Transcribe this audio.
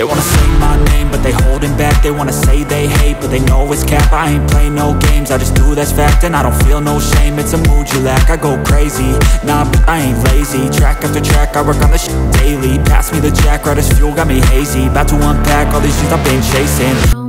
They wanna say my name, but they holding back. They wanna say they hate, but they know it's cap. I ain't play no games, I just do that's fact And I don't feel no shame, it's a mood you lack I go crazy, nah, but I ain't lazy. Track after track, I work on this daily. Pass me the jack, right as fuel, got me hazy. About to unpack all these shit I've been chasing.